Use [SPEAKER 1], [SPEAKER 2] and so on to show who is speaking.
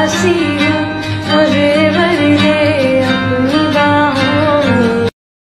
[SPEAKER 1] I see you.